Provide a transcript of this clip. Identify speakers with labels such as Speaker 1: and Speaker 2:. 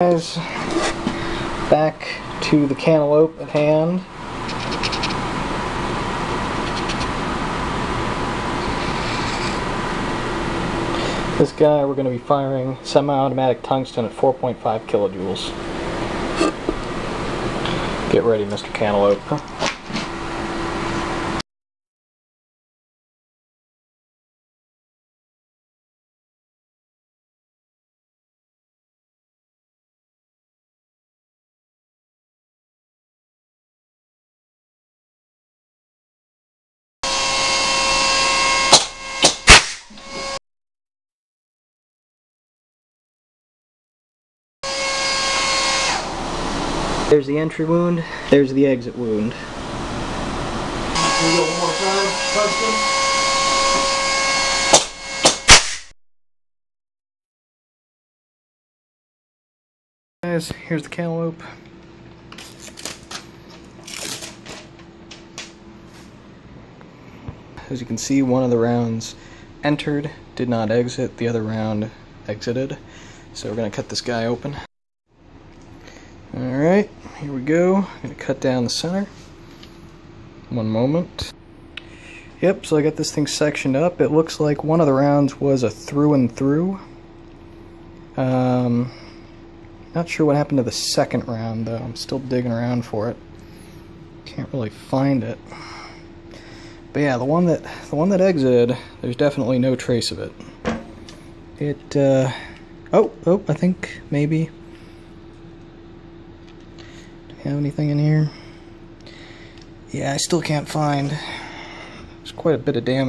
Speaker 1: Guys, back to the cantaloupe at hand. This guy, we're going to be firing semi-automatic tungsten at 4.5 kilojoules. Get ready, Mr. Cantaloupe. There's the entry wound, there's the exit wound. Guys, here's the cantaloupe. As you can see, one of the rounds entered, did not exit, the other round exited. So we're going to cut this guy open. Alright, here we go. I'm going to cut down the center. One moment. Yep, so I got this thing sectioned up. It looks like one of the rounds was a through and through. Um, not sure what happened to the second round though. I'm still digging around for it. Can't really find it. But yeah, the one that the one that exited, there's definitely no trace of it. It uh oh, oh, I think maybe have anything in here? Yeah, I still can't find. There's quite a bit of damage